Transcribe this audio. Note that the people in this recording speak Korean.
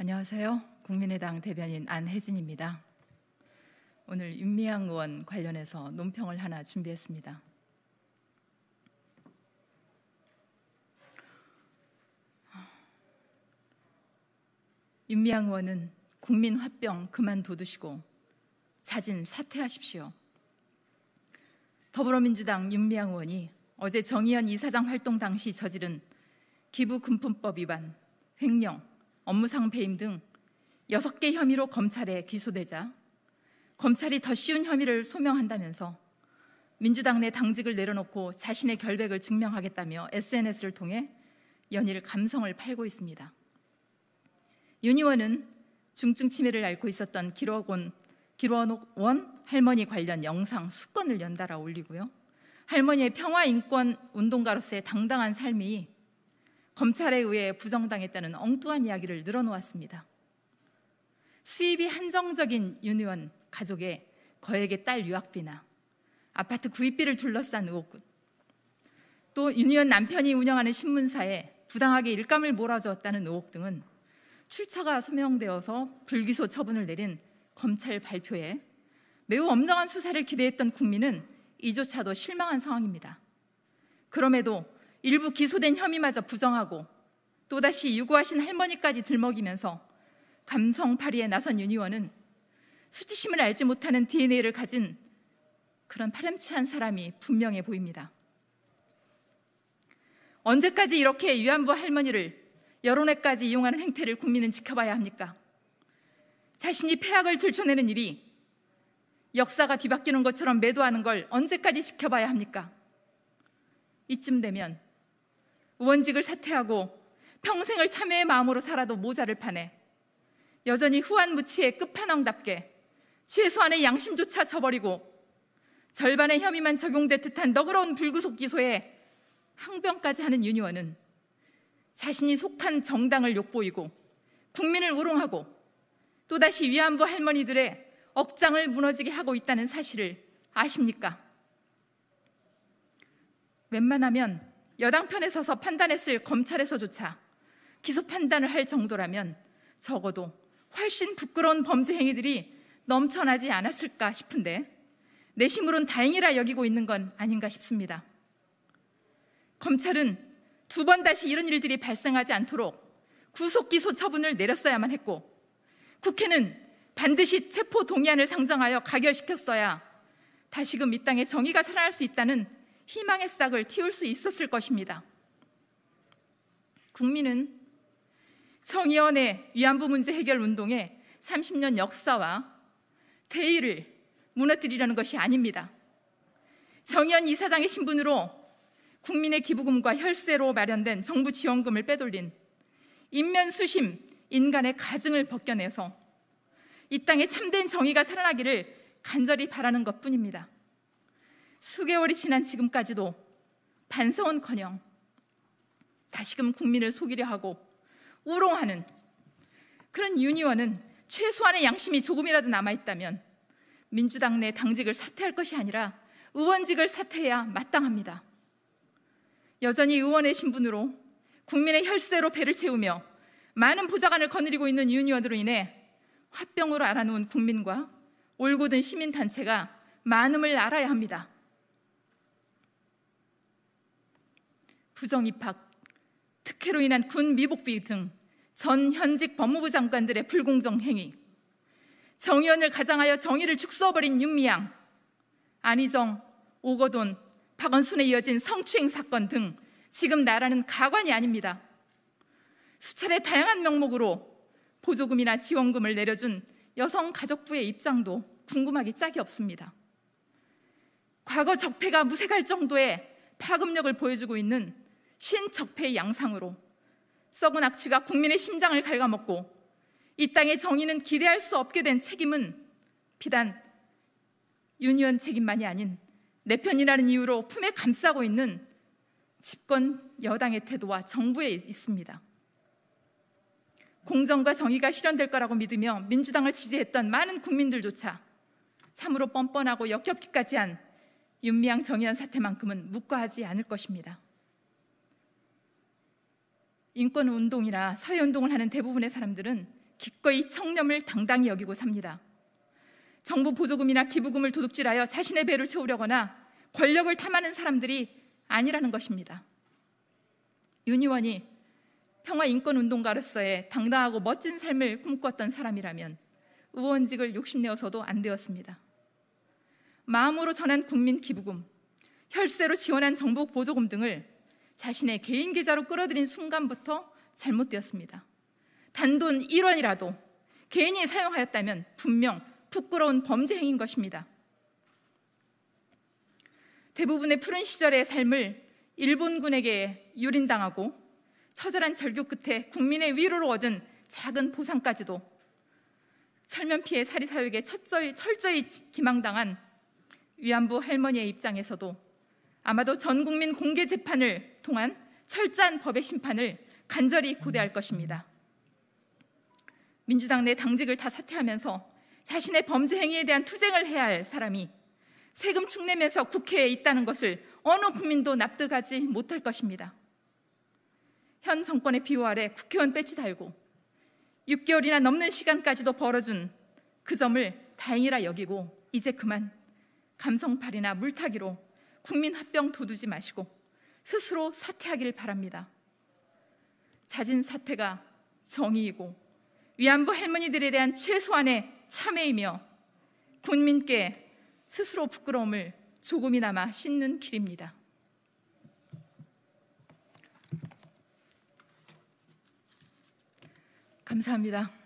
안녕하세요. 국민의당 대변인 안혜진입니다. 오늘 윤미향 의원 관련해서 논평을 하나 준비했습니다. 윤미향 의원은 국민 화병 그만 돋우시고 자진 사퇴하십시오. 더불어민주당 윤미향 의원이 어제 정의연 이사장 활동 당시 저지른 기부금품법 위반, 횡령, 업무상 배임 등 6개 혐의로 검찰에 기소되자 검찰이 더 쉬운 혐의를 소명한다면서 민주당 내 당직을 내려놓고 자신의 결백을 증명하겠다며 SNS를 통해 연일 감성을 팔고 있습니다. 윤 의원은 중증 치매를 앓고 있었던 기록원, 기록원 할머니 관련 영상 수건을 연달아 올리고요. 할머니의 평화 인권 운동가로서의 당당한 삶이 검찰에 의해 부정당했다는 엉뚱한 이야기를 늘어놓았습니다. 수입이 한정적인 윤 의원 가족의 거액의 딸 유학비나 아파트 구입비를 둘러싼 의혹, 또윤 의원 남편이 운영하는 신문사에 부당하게 일감을 몰아주었다는 의혹 등은 출처가 소명되어서 불기소 처분을 내린 검찰 발표에 매우 엄정한 수사를 기대했던 국민은 이조차도 실망한 상황입니다. 그럼에도 일부 기소된 혐의마저 부정하고 또다시 유구하신 할머니까지 들먹이면서 감성 파리에 나선 윤 의원은 수치심을 알지 못하는 DNA를 가진 그런 파렴치한 사람이 분명해 보입니다. 언제까지 이렇게 위안부 할머니를 여론에까지 이용하는 행태를 국민은 지켜봐야 합니까? 자신이 폐악을 들춰내는 일이 역사가 뒤바뀌는 것처럼 매도하는 걸 언제까지 지켜봐야 합니까? 이쯤 되면 의원직을 사퇴하고 평생을 참여의 마음으로 살아도 모자를 파내 여전히 후한무치의 끝판왕답게 최소한의 양심조차 저버리고 절반의 혐의만 적용될 듯한 너그러운 불구속 기소에 항변까지 하는 윤 의원은 자신이 속한 정당을 욕보이고 국민을 우롱하고 또다시 위안부 할머니들의 억장을 무너지게 하고 있다는 사실을 아십니까? 웬만하면 여당 편에 서서 판단했을 검찰에서조차 기소 판단을 할 정도라면 적어도 훨씬 부끄러운 범죄 행위들이 넘쳐나지 않았을까 싶은데 내심으론 다행이라 여기고 있는 건 아닌가 싶습니다. 검찰은 두 번 다시 이런 일들이 발생하지 않도록 구속 기소 처분을 내렸어야만 했고 국회는 반드시 체포 동의안을 상정하여 가결시켰어야 다시금 이 땅에 정의가 살아날 수 있다는 희망의 싹을 틔울 수 있었을 것입니다. 국민은 정의원의 위안부 문제 해결 운동의 30년 역사와 대의를 무너뜨리려는 것이 아닙니다. 정의원 이사장의 신분으로 국민의 기부금과 혈세로 마련된 정부 지원금을 빼돌린 인면수심 인간의 가증을 벗겨내서 이 땅에 참된 정의가 살아나기를 간절히 바라는 것 뿐입니다. 수개월이 지난 지금까지도 반성은커녕 다시금 국민을 속이려 하고 우롱하는 그런 유니원은 최소한의 양심이 조금이라도 남아 있다면 민주당 내 당직을 사퇴할 것이 아니라 의원직을 사퇴해야 마땅합니다. 여전히 의원의 신분으로 국민의 혈세로 배를 채우며 많은 보좌관을 거느리고 있는 유니원으로 인해 화병으로 알아놓은 국민과 올곧은 시민단체가 많음을 알아야 합니다. 부정 입학, 특혜로 인한 군 미복비 등 전 현직 법무부 장관들의 불공정 행위, 정의원을 가장하여 정의를 축소해버린 윤미향, 안희정, 오거돈, 박원순에 이어진 성추행 사건 등 지금 나라는 가관이 아닙니다. 수차례 다양한 명목으로 보조금이나 지원금을 내려준 여성가족부의 입장도 궁금하기 짝이 없습니다. 과거 적폐가 무색할 정도의 파급력을 보여주고 있는 신적폐의 양상으로 썩은 악취가 국민의 심장을 갉아먹고 이 땅의 정의는 기대할 수 없게 된 책임은 비단 유니언 책임만이 아닌 내 편이라는 이유로 품에 감싸고 있는 집권 여당의 태도와 정부에 있습니다. 공정과 정의가 실현될 거라고 믿으며 민주당을 지지했던 많은 국민들조차 참으로 뻔뻔하고 역겹기까지 한 윤미향 정의연 사태만큼은 묵과하지 않을 것입니다. 인권 운동이나 사회 운동을 하는 대부분의 사람들은 기꺼이 청렴을 당당히 여기고 삽니다. 정부 보조금이나 기부금을 도둑질하여 자신의 배를 채우려거나 권력을 탐하는 사람들이 아니라는 것입니다. 윤 의원이 평화 인권 운동가로서의 당당하고 멋진 삶을 꿈꿨던 사람이라면 의원직을 욕심내어서도 안 되었습니다. 마음으로 전한 국민 기부금, 혈세로 지원한 정부 보조금 등을 자신의 개인 계좌로 끌어들인 순간부터 잘못되었습니다. 단돈 1원이라도 개인이 사용하였다면 분명 부끄러운 범죄 행위인 것입니다. 대부분의 푸른 시절의 삶을 일본군에게 유린당하고 처절한 절규 끝에 국민의 위로를 얻은 작은 보상까지도 철면 피해 사리 사육에 철저히, 철저히 기망당한 위안부 할머니의 입장에서도 아마도 전 국민 공개 재판을 통한 철저한 법의 심판을 간절히 고대할 것입니다. 민주당 내 당직을 다 사퇴하면서 자신의 범죄 행위에 대한 투쟁을 해야 할 사람이 세금 축내면서 국회에 있다는 것을 어느 국민도 납득하지 못할 것입니다. 현 정권의 비호 아래 국회의원 배지 달고 6개월이나 넘는 시간까지도 벌어준 그 점을 다행이라 여기고 이제 그만 감성팔이나 물타기로 국민 합병 돋우지 마시고 스스로 사퇴하기를 바랍니다. 자진 사퇴가 정의이고 위안부 할머니들에 대한 최소한의 참회이며 국민께 스스로 부끄러움을 조금이나마 씻는 길입니다. 감사합니다.